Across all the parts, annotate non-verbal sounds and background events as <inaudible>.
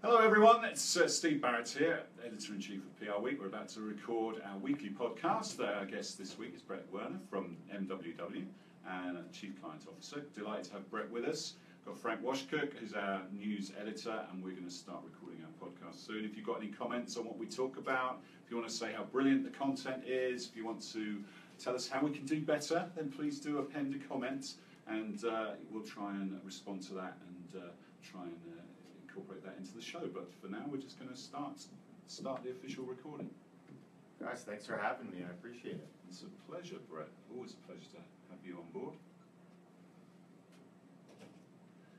Hello, everyone. It's uh, Steve Barrett here, editor in chief of PR Week. We're about to record our weekly podcast. Uh, our guest this week is Bret Werner from MWW and Chief Client Officer. Delighted to have Bret with us. Got Frank Washkuch, who's our news editor, and we're going to start recording our podcast soon. If you've got any comments on what we talk about, if you want to say how brilliant the content is, if you want to tell us how we can do better, then please do append a comment, and uh, we'll try and respond to that and uh, try and uh, incorporate that into the show. But for now, we're just going to start start the official recording. Guys, thanks for having me. I appreciate it. It's a pleasure, Bret. Always a pleasure to have you on board.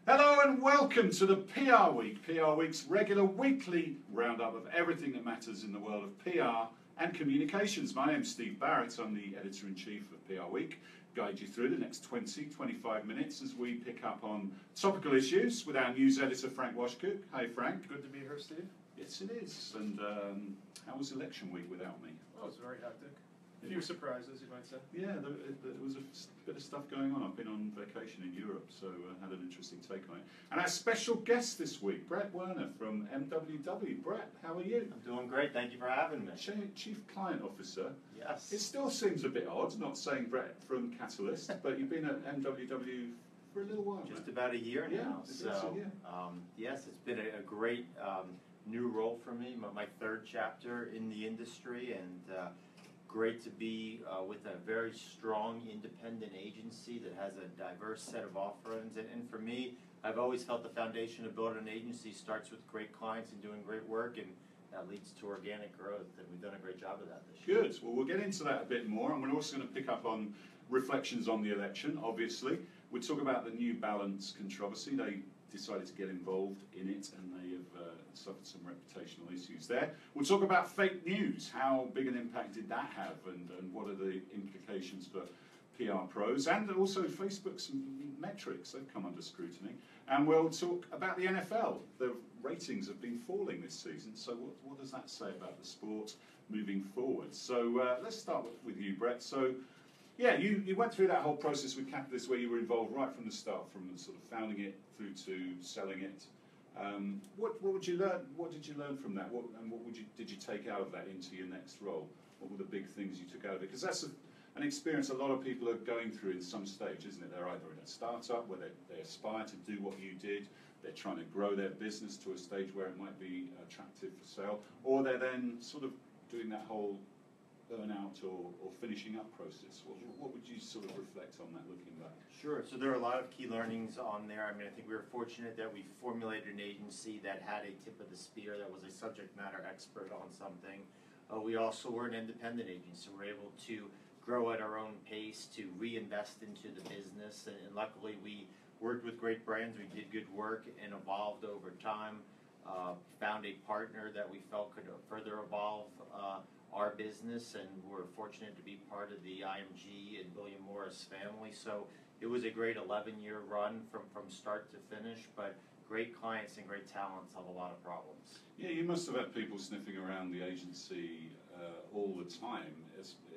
Hello and welcome to the PR Week, PR Week's regular weekly roundup of everything that matters in the world of PR and communications. My name's Steve Barrett, I'm the editor in chief of PR Week. Guide you through the next 20, 25 minutes as we pick up on topical issues with our news editor Frank Washkuch. Hey, Frank. Good to be here, Steve. Yes, it is. And um, how was election week without me? Oh, was very hectic. A few surprises, you might say. Yeah, there, there was a bit of stuff going on. I've been on vacation in Europe, so I uh, had an interesting take on it. And our special guest this week, Bret Werner from MWW. Bret, how are you? I'm doing great. Thank you for having me. Chief Client Officer. Yes. It still seems a bit odd not saying Bret from Catalyst, but you've been at MWW for a little while. Just right? about a year Yeah, now. it's So, a year. um, yes, it's been a, a great um, new role for me. My, my third chapter in the industry, and uh, great to be uh, with a very strong independent agency that has a diverse set of offerings. And, and for me, I've always felt the foundation of building an agency starts with great clients and doing great work, and that leads to organic growth. And we've done a great job of that this year. Good. Well, we'll get into that a bit more, and we're also going to pick up on reflections on the election, obviously. We'll talk about the New Balance controversy. They decided to get involved in it, and suffered some reputational issues there. We'll talk about fake news. How big an impact did that have, and, and what are the implications for PR pros, and also Facebook's metrics. They've come under scrutiny. And we'll talk about the NFL. The ratings have been falling this season, so what, what does that say about the sport moving forward? So uh, let's start with, you, Bret. So yeah, you, you went through that whole process with Catalyst where you were involved right from the start, from sort of founding it through to selling it. Um, what, what would you learn? What did you learn from that? What, and what would you, did you take out of that into your next role? What were the big things you took out of it? Because that's a, an experience a lot of people are going through in some stage, isn't it? They're either in a startup where they, they aspire to do what you did, they're trying to grow their business to a stage where it might be attractive for sale, or they're then sort of doing that whole burnout or, or finishing up process? What, what would you sort of reflect on that looking back? Sure. So there are a lot of key learnings on there. I mean, I think we were fortunate that we formulated an agency that had a tip of the spear, that was a subject matter expert on something. Uh, we also were an independent agency, so we're able to grow at our own pace, to reinvest into the business, and, and luckily we worked with great brands. We did good work and evolved over time. Uh, found a partner that we felt could further evolve uh, our business, and we're fortunate to be part of the IMG and William Morris family. So it was a great 11-year run from, from start to finish, but great clients and great talents have a lot of problems. Yeah, you must have had people sniffing around the agency uh, all the time,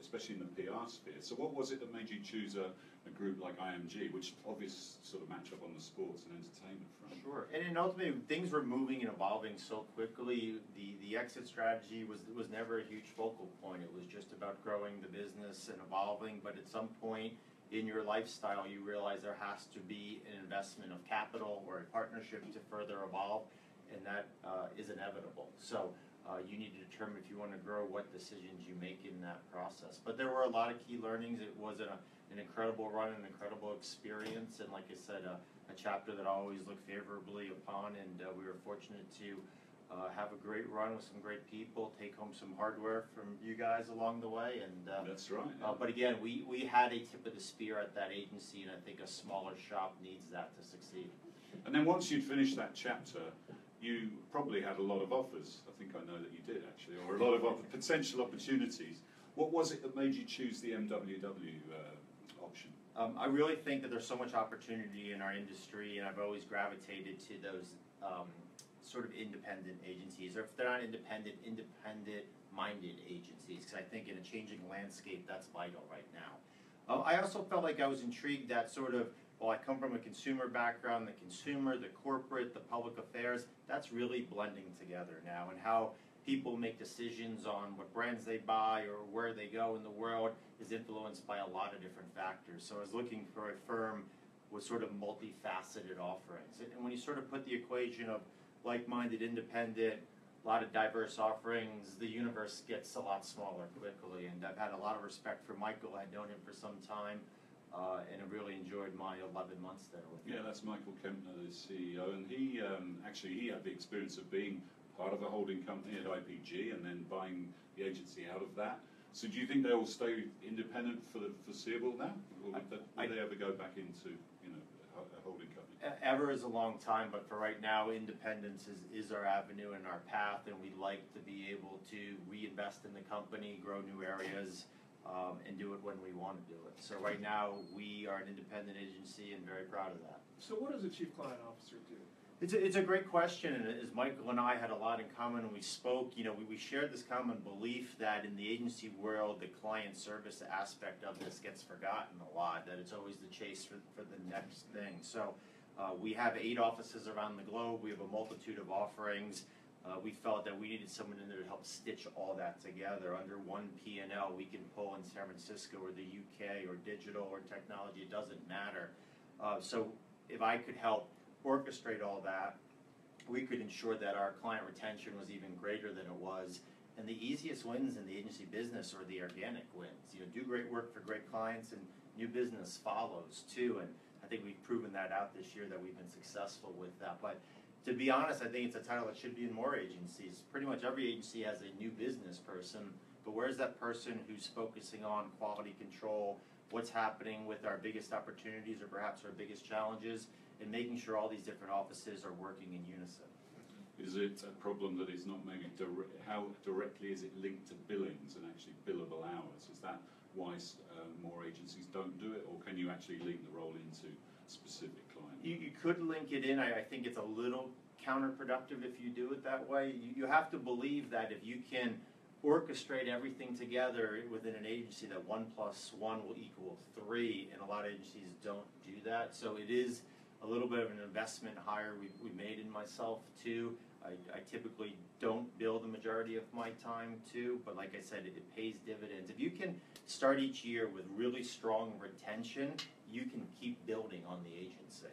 especially in the PR sphere. So what was it that made you choose a, a group like IMG, which obviously sort of match up on the sports and entertainment front? Sure, and, and ultimately things were moving and evolving so quickly. The the exit strategy was was never a huge focal point. It was just about growing the business and evolving. But at some point in your lifestyle, you realize there has to be an investment of capital or a partnership to further evolve, and that uh, is inevitable. So uh, you need to determine if you want to grow what decisions you make in that process. But there were a lot of key learnings. It was an, an incredible run, an incredible experience, and like I said, uh, a chapter that I always look favorably upon. And uh, we were fortunate to uh, have a great run with some great people, take home some hardware from you guys along the way. And uh, that's right. Uh, yeah. but again, we, we had a tip of the spear at that agency, and I think a smaller shop needs that to succeed. And then once you'd finished that chapter, you probably had a lot of offers. I think I know that you did actually, or a lot of potential opportunities. What was it that made you choose the MWW uh, option? Um, I really think that there's so much opportunity in our industry, and I've always gravitated to those um, sort of independent agencies, or if they're not independent, independent-minded agencies, because I think in a changing landscape, that's vital right now. Uh, I also felt like I was intrigued that sort of while I come from a consumer background, the consumer, the corporate, the public affairs, that's really blending together now and how people make decisions on what brands they buy or where they go in the world is influenced by a lot of different factors. So I was looking for a firm with sort of multifaceted offerings. And when you sort of put the equation of like-minded, independent, a lot of diverse offerings, the universe gets a lot smaller quickly. And I've had a lot of respect for Michael. I'd known him for some time, uh, and have really enjoyed my 11 months there with him. Yeah, that's Michael Kempner, the CEO, and he um, actually he had the experience of being part of a holding company at IPG and then buying the agency out of that. So do you think they will stay independent for the foreseeable now, or would, they, I- they ever go back into you know a, holding company? Ever is a long time, but for right now, independence is, is our avenue and our path, and we'd like to be able to reinvest in the company, grow new areas, um, and do it when we want to do it. So right now, we are an independent agency and very proud of that. So what does a chief client officer do? It's a, it's a great question, and as Michael and I had a lot in common when we spoke, you know, we, we shared this common belief that in the agency world, the client service aspect of this gets forgotten a lot, that it's always the chase for, for the next thing. So, uh, we have eight offices around the globe, we have a multitude of offerings. Uh, we felt that we needed someone in there to help stitch all that together under one P and L. We can pull in San Francisco or the UK or digital or technology, it doesn't matter. Uh, so if I could help orchestrate all that, we could ensure that our client retention was even greater than it was. And the easiest wins in the agency business are the organic wins. You know, do great work for great clients and new business follows too. And I think we've proven that out this year that we've been successful with that. But to be honest, I think it's a title that should be in more agencies. Pretty much every agency has a new business person, but where's that person who's focusing on quality control, what's happening with our biggest opportunities or perhaps our biggest challenges, and making sure all these different offices are working in unison. Is it a problem that is not maybe how directly is it linked to billings and actually billable hours? Is that why uh, more agencies don't do it, or can you actually link the role into specific client? You, you could link it in, I, I think it's a little counterproductive if you do it that way. You, you have to believe that if you can orchestrate everything together within an agency, that one plus one will equal three, and a lot of agencies don't do that. So it is a little bit of an investment hire we, we made in myself too. I, I typically don't bill the majority of my time too, but like I said, it, it pays dividends. If you can start each year with really strong retention, you can keep building on the agency.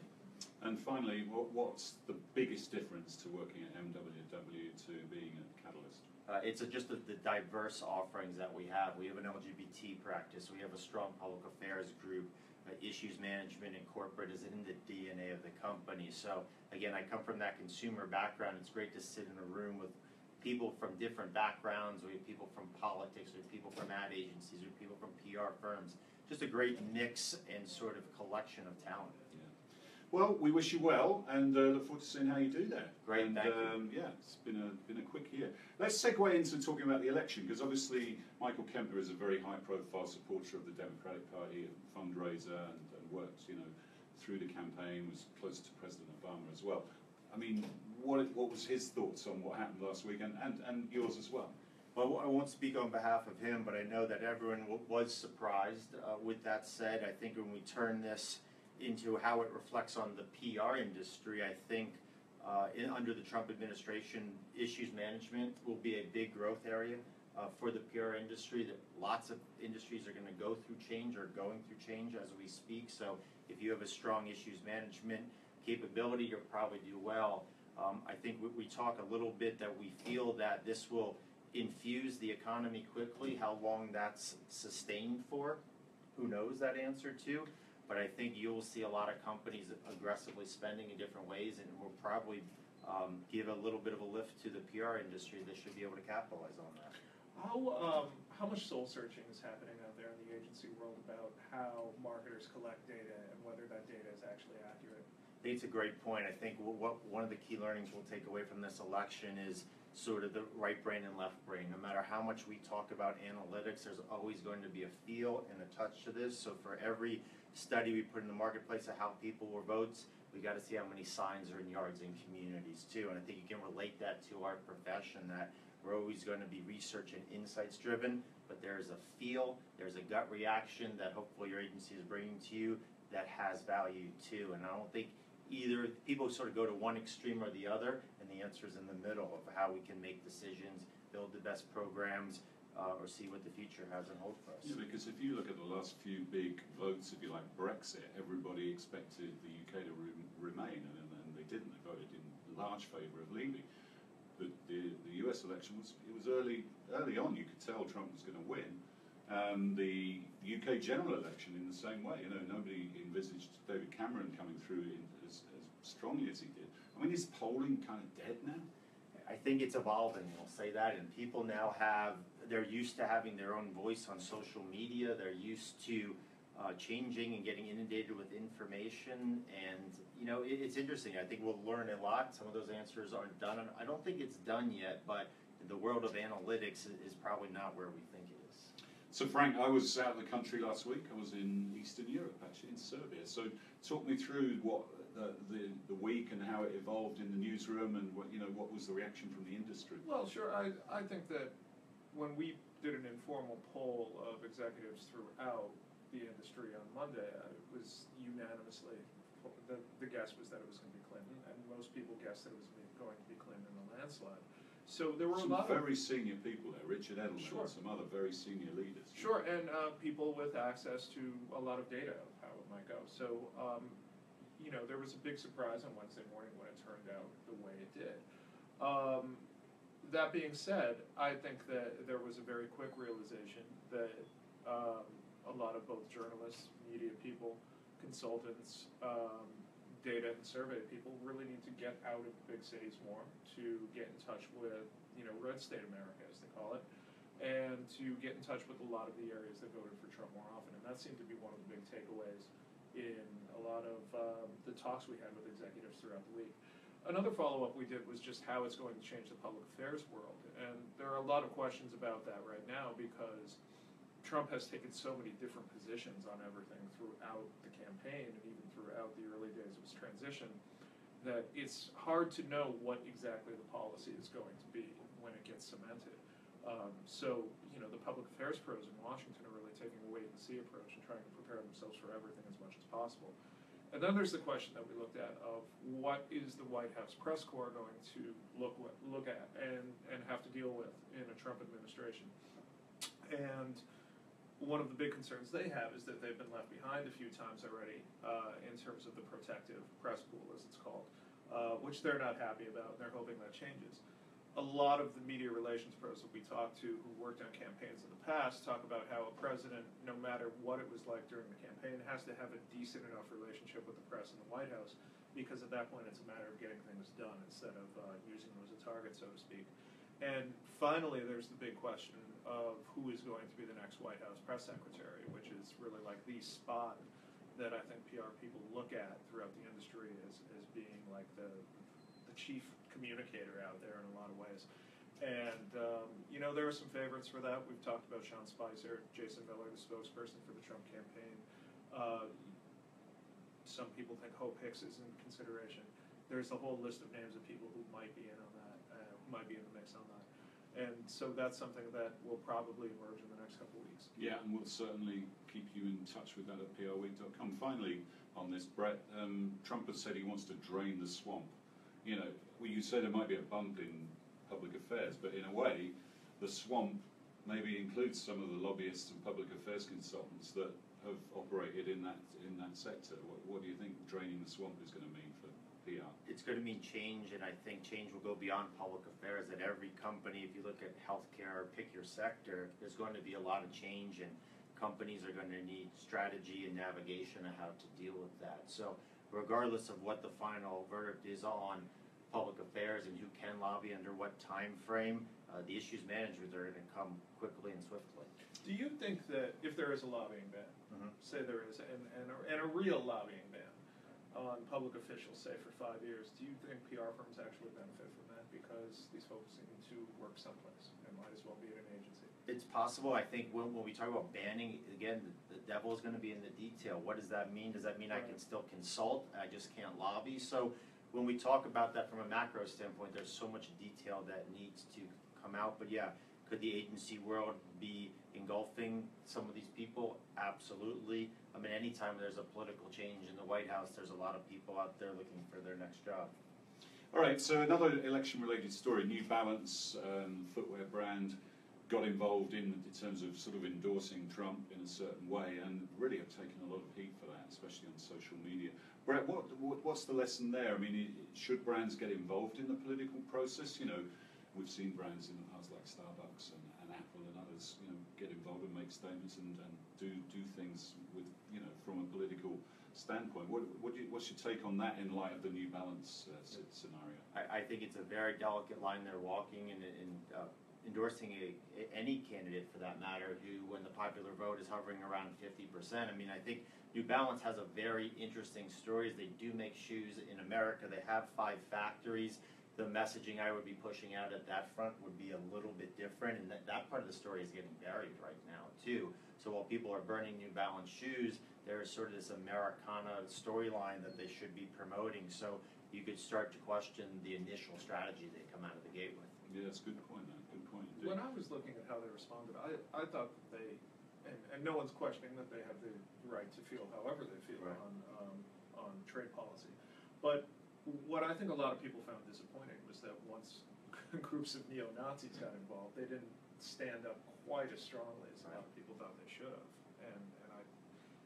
And finally, what, what's the biggest difference to working at MWW to being at Catalyst? Uh, it's a, just the, the diverse offerings that we have. We have an LGBT practice. We have a strong public affairs group. Uh, issues management and corporate is in the DNA of the company. So again, I come from that consumer background. It's great to sit in a room with people from different backgrounds. We have people from politics. We have people from ad agencies. We have people from PR firms. Just a great mix and sort of collection of talent. Well, we wish you well, and uh, look forward to seeing how you do there. Great, and, thank you. um, Yeah, it's been a been a quick year. Let's segue into talking about the election because obviously Michael Kempner is a very high-profile supporter of the Democratic Party, fundraiser, and, and worked, you know, through the campaign. Was close to President Obama as well. I mean, what what was his thoughts on what happened last week, and and, and yours as well? I won't speak on behalf of him, but I know that everyone was surprised. Uh, with that said, I think when we turn this into how it reflects on the PR industry, I think uh, in, under the Trump administration, issues management will be a big growth area uh, for the PR industry. That lots of industries are going to go through change or going through change as we speak. So if you have a strong issues management capability, you'll probably do well. Um, I think we, we talk a little bit that we feel that this will infuse the economy quickly. How long that's sustained for, who knows that answer to. But I think you'll see a lot of companies aggressively spending in different ways, and will probably um, give a little bit of a lift to the PR industry that should be able to capitalize on that. How um, how much soul searching is happening out there in the agency world about how marketers collect data and whether that data is actually accurate? It's a great point. I think what, what one of the key learnings we'll take away from this election is sort of the right brain and left brain. No matter how much we talk about analytics, there's always going to be a feel and a touch to this. So for every study we put in the marketplace of how people were votes, we got to see how many signs are in yards and communities too. And I think you can relate that to our profession that we're always going to be research and insights driven, but there's a feel, there's a gut reaction that hopefully your agency is bringing to you that has value too. And I don't think either people sort of go to one extreme or the other, and the answer is in the middle of how we can make decisions, build the best programs, uh, or see what the future has in hold for us. Yeah, because if you look at the last few big votes, if you like Brexit, everybody expected the UK to re- remain, and, and they didn't. They voted in large favour of leaving. But the, the US election was it was early early on. You could tell Trump was going to win. Um, the UK general election in the same way. You know, nobody envisaged David Cameron coming through in, as, as strongly as he did. I mean, is polling kind of dead now? I think it's evolving, I'll say that, and people now have, they're used to having their own voice on social media, they're used to uh, changing and getting inundated with information, and, you know, it, it's interesting, I think we'll learn a lot, some of those answers aren't done, I don't think it's done yet, but the world of analytics is, probably not where we think it. So Frank, I was out of the country last week. I was in Eastern Europe, actually in Serbia. So talk me through what the, the, the week and how it evolved in the newsroom, and what you know what was the reaction from the industry. Well, sure, I, I think that when we did an informal poll of executives throughout the industry on Monday, uh, it was unanimously, the, the guess was that it was gonna be Clinton, and most people guessed that it was going to be Clinton in a landslide. So there were a Some lot of. very senior people there, Richard Edelman, Sure. and some other very senior leaders. Sure, and uh, people with access to a lot of data of how it might go. So, um, you know, there was a big surprise on Wednesday morning when it turned out the way it did. Um, that being said, I think that there was a very quick realization that um, a lot of both journalists, media people, consultants, um, data and survey people really need to get out of big cities more to get in touch with, you know, red state America, as they call it and to get in touch with a lot of the areas that voted for Trump more often. And that seemed to be one of the big takeaways in a lot of um, the talks we had with executives throughout the week. Another follow up we did was just how it's going to change the public affairs world. And there are a lot of questions about that right now because Trump has taken so many different positions on everything throughout the campaign and even throughout the early days of his transition that it's hard to know what exactly the policy is going to be when it gets cemented. Um, so, you know, the public affairs pros in Washington are really taking a wait and see approach and trying to prepare themselves for everything as much as possible. And then there's the question that we looked at of what is the White House press corps going to look look at and, and have to deal with in a Trump administration. And one of the big concerns they have is that they've been left behind a few times already uh, in terms of the protective press pool, as it's called, uh, which they're not happy about, and they're hoping that changes. A lot of the media relations pros that we talk to who worked on campaigns in the past talk about how a president, no matter what it was like during the campaign, has to have a decent enough relationship with the press in the White House because at that point it's a matter of getting things done instead of uh, using them as a target, so to speak. And finally, there's the big question of who is going to be the next White House press secretary, which is really like the spot that I think PR people look at throughout the industry as, as being like the, the chief communicator out there in a lot of ways. And, um, you know, there are some favorites for that. We've talked about Sean Spicer, Jason Miller, the spokesperson for the Trump campaign. Uh, some people think Hope Hicks is in consideration. There's a whole list of names of people who might be in might be in the mix on that. And so that's something that will probably emerge in the next couple of weeks. Yeah, and we'll certainly keep you in touch with that at prweek.com. Finally, on this, Bret, um, Trump has said he wants to drain the swamp. You know, well, you say there might be a bump in public affairs, but in a way, the swamp maybe includes some of the lobbyists and public affairs consultants that have operated in that in that sector. What, what do you think draining the swamp is going to mean for PR? It's going to mean change, and I think change will go beyond public affairs. At every company, if you look at healthcare, pick your sector, there's going to be a lot of change, and companies are going to need strategy and navigation on how to deal with that. So, regardless of what the final verdict is on public affairs and who can lobby under what time frame, uh, the issues managers are going to come quickly and swiftly. Do you think that if there is a lobbying ban, Mhm. say there is, and, and, a, and a real lobbying ban on public officials, say for five years, do you think PR firms actually benefit from that because these folks need to work someplace and might as well be at an agency? It's possible. I think when, when we talk about banning, again, the, the devil is going to be in the detail. What does that mean? Does that mean I can still consult? I just can't lobby? So when we talk about that from a macro standpoint, there's so much detail that needs to come out. But yeah, Could the agency world be engulfing some of these people? Absolutely. I mean, anytime there's a political change in the White House, there's a lot of people out there looking for their next job. All right, so another election-related story: New Balance um, footwear brand got involved in, in terms of sort of endorsing Trump in a certain way, and really have taken a lot of heat for that, especially on social media. Bret, what, what what's the lesson there? I mean, i- should brands get involved in the political process? You know, we've seen brands in the past like Starbucks and, and Apple and others, you know, get involved and make statements and, and do do things with, you know, from a political standpoint. What, what you, what's your take on that in light of the New Balance uh, scenario? I, I think it's a very delicate line they're walking and, and uh, endorsing a, any candidate for that matter who, when the popular vote is hovering around fifty percent. I mean, I think New Balance has a very interesting story. They do make shoes in America. They have five factories. The messaging I would be pushing out at that front would be a little bit different, and that, that part of the story is getting buried right now too. So while people are burning New Balance shoes, there's sort of this Americana storyline that they should be promoting. So you could start to question the initial strategy they come out of the gate with. Yeah, that's a good point. That good point. indeed. When I was looking at how they responded, I, I thought that they, and, and no one's questioning that they have the right to feel however they feel Right. on, um, on trade policy. But what I think a lot of people found disappointing was that once <laughs> groups of neo-Nazis got involved, they didn't stand up quite as strongly as a lot of people thought they should have. And, and I,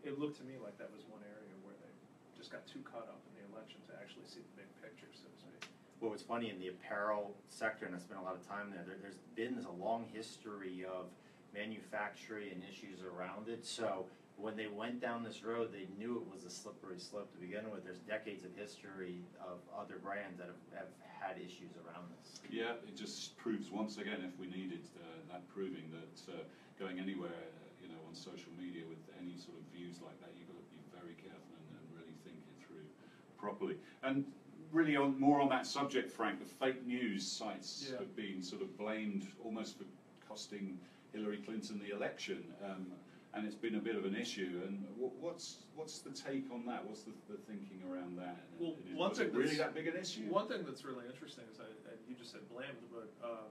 it looked to me like that was one area where they just got too caught up in the election to actually see the big picture, so to speak. What was funny in the apparel sector, and I spent a lot of time there, there there's been a long history of manufacturing and issues around it. So when they went down this road, they knew it was a slippery slope to begin with. There's decades of history of other brands that have, have had issues around this. Yeah, it just proves once again, if we needed uh, that proving that uh, going anywhere, uh, you know, on social media with any sort of views like that, you've got to be very careful and, and really think it through properly. And really, on more on that subject, Frank, the fake news sites Yeah. have been sort of blamed almost for costing Hillary Clinton the election. Um, and it's been a bit of an issue. And wh- what's what's the take on that? What's the, the thinking around that? And Well, is- one thing really that big an issue? One thing that's really interesting is, I, and you just said blamed, but um,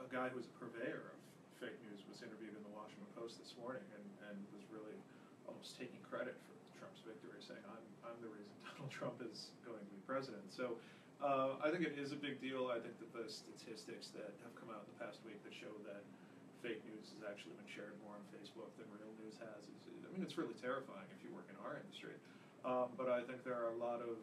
a guy who's a purveyor of fake news was interviewed in the Washington Post this morning and, and was really almost taking credit for Trump's victory, saying, I'm, I'm the reason <laughs> Donald Trump is going to be president. So uh, I think it is a big deal. I think that the statistics that have come out in the past week that show that fake news has actually been shared more on Facebook than real news has. I mean, it's really terrifying if you work in our industry. Um, but I think there are a lot of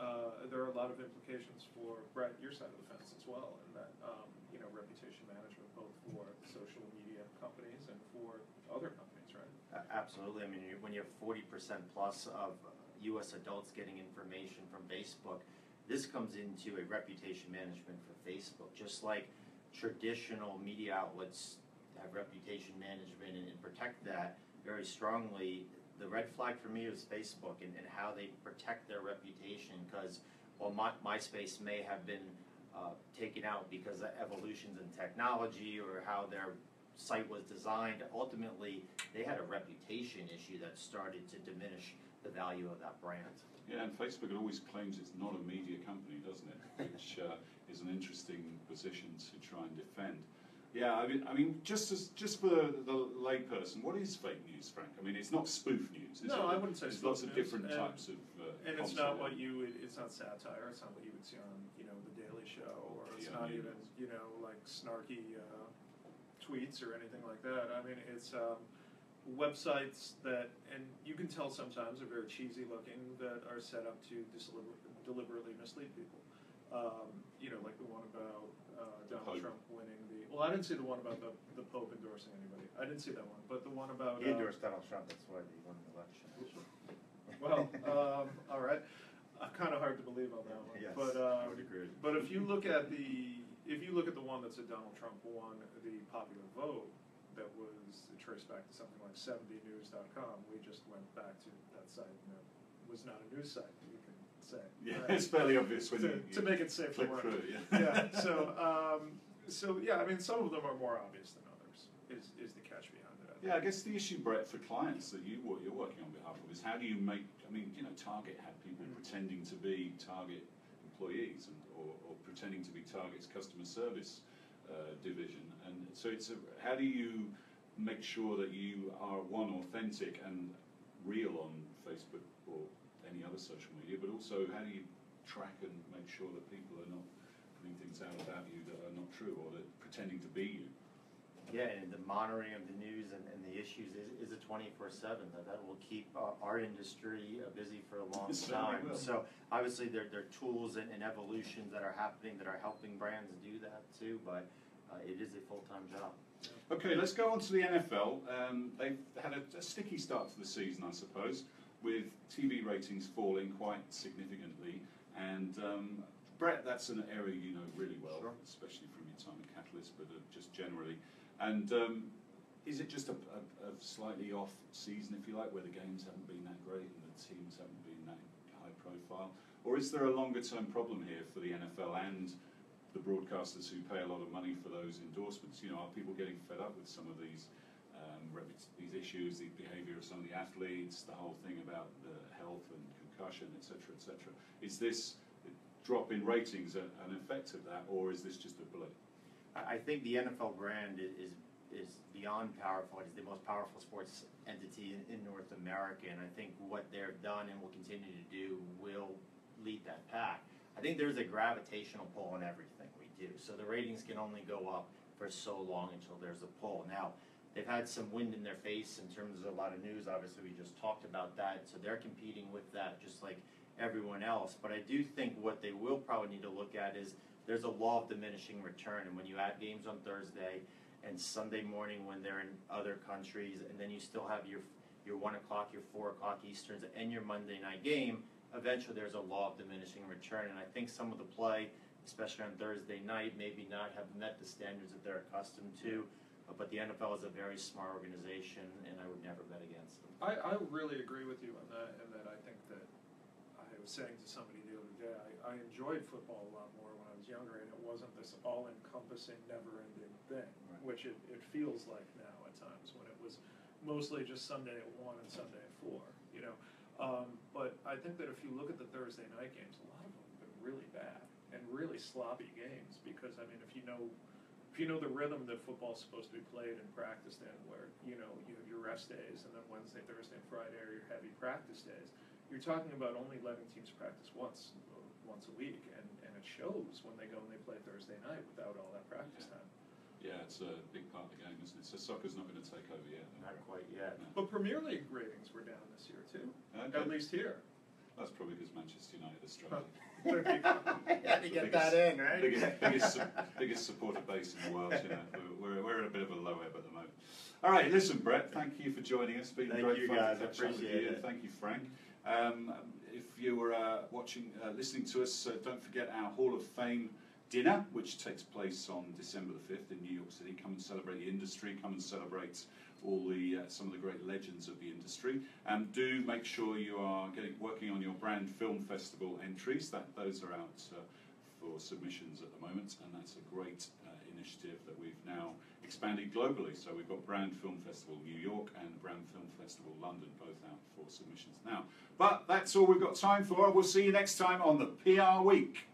uh, there are a lot of implications for Bret, your side of the fence as well, and that um, you know reputation management both for social media companies and for other companies, right? Absolutely. I mean, when you have forty percent plus of U.S. adults getting information from Facebook, this comes into a reputation management for Facebook, just like traditional media outlets have reputation management and, and protect that very strongly. The red flag for me is Facebook and, and how they protect their reputation, because while My, MySpace may have been uh, taken out because of evolutions in technology or how their site was designed, ultimately they had a reputation issue that started to diminish the value of that brand. Yeah, and Facebook always claims it's not a media company, doesn't it? <laughs> Which uh, is an interesting position to try and defend. Yeah, I mean, I mean, just as just for the layperson, what is fake news, Frank? I mean, it's not spoof news. Is No, it? I wouldn't say There's spoof lots of different and- types of. Uh, And it's content. not what you would, it's not satire, it's not what you would see on, you know, The Daily Show, or it's Yeah, not yeah. even, you know, like snarky uh, tweets or anything like that. I mean, it's um, websites that, and you can tell sometimes are very cheesy looking, that are set up to deliberately mislead people. Um, you know, like the one about uh, Donald Pope. Trump winning the, well, I didn't see the one about the, the Pope endorsing anybody. I didn't see that one, but the one about. He uh, endorsed Donald Trump, that's why he won the election. Well, <laughs> um, all right. Uh, kind of hard to believe on that one. Yes, but I uh, would agree. but if you look at the if you look at the one that said Donald Trump won the popular vote, that was traced back to something like 70news.com. We just went back to that site, and it was not a news site. You can say. Yeah, right? <laughs> it's fairly obvious when to, you, to make it safe for work. through. Yeah. yeah. <laughs> So um, so yeah, I mean, some of them are more obvious than others. Is is the catch behind it? I. Yeah, I guess the issue, Bret, for clients that you what you're working on behalf of is how do you make? I mean, you know, Target had people Mm. pretending to be Target employees and, or, or pretending to be Target's customer service uh, division, and so it's a, how do you make sure that you are one authentic and real on Facebook or any other social media, but also how do you track and make sure that people are not putting things out about you that are not true or that pretending to be you? Yeah, and the monitoring of the news and, and the issues is, is a twenty-four seven, that, that will keep uh, our industry uh, busy for a long time. So obviously there, there are tools and, and evolutions that are happening that are helping brands do that too, but uh, it is a full-time job. Okay, let's go on to the NFL. Um, they've had a, a sticky start to the season, I suppose, with TV ratings falling quite significantly. And um, Bret, that's an area you know really well, Sure. especially from your time at Catalyst, but uh, just generally. And um, is it just a, a, a slightly off season, if you like, where the games haven't been that great and the teams haven't been that high profile? Or is there a longer term problem here for the NFL and the broadcasters who pay a lot of money for those endorsements? You know, are people getting fed up with some of these um, these issues, the behaviour of some of the athletes, the whole thing about the health and concussion, etc., etc.? Is this drop in ratings an effect of that, or is this just a blip? I, think the NFL brand is, is beyond powerful, it is the most powerful sports entity in, in North America, and I think what they've done and will continue to do will lead that pack. I think there's a gravitational pull in everything we do, so the ratings can only go up for so long until there's a pull. Now, they've had some wind in their face in terms of a lot of news, obviously, we just talked about that, so they're competing with that just like everyone else. But I do think what they will probably need to look at is there's a law of diminishing return, and when you add games on Thursday and Sunday morning when they're in other countries, and then you still have your your one o'clock, your four o'clock Easterns, and your Monday night game, eventually there's a law of diminishing return, and I think some of the play, especially on Thursday night, maybe not have met the standards that they're accustomed to. uh, But the NFL is a very smart organization, and I would never bet against them. I, I really agree with you on that, and that I think that I was saying to somebody the other day, I, I enjoyed football a lot more when I younger, and it wasn't this all-encompassing, never-ending thing, Right. which it, it feels like now at times when it was mostly just Sunday at one and Sunday at four. You know, um, but I think that if you look at the Thursday night games, a lot of them have been really bad and really sloppy games because I mean, if you know if you know the rhythm that football's supposed to be played and practiced in, where you know you have your rest days and then Wednesday, Thursday, and Friday are your heavy practice days, you're talking about only letting teams practice once once a week, and it shows when they go and they play Thursday night without all that practice time. Yeah, it's a big part of the game, isn't it? So soccer's not going to take over yet. Not quite yet. But Premier League ratings were down this year too, Okay. at least here. That's probably because Manchester United are oh, struggling. There <laughs> you. Had to get that in, right? biggest, biggest, su- biggest supporter base in the world. You know, we're, we're at a bit of a low ebb at the moment. All right, listen, Bret. Thank you for joining us. It's been Thank great you, fun guys. to catch up with appreciate you. it. Thank you, Frank. Um, if you were uh, watching, uh, listening to us, uh, don't forget our Hall of Fame dinner, which takes place on December the fifth in New York City. Come and celebrate the industry. Come and celebrate all the uh, some of the great legends of the industry. And do make sure you are getting working on your brand film festival entries. That those are out uh, for submissions at the moment, and that's a great uh, initiative that we've now expanded globally. So we've got Brand Film Festival New York and Brand Film Festival London, both out for submissions now. But that's all we've got time for. We'll see you next time on the PR Week.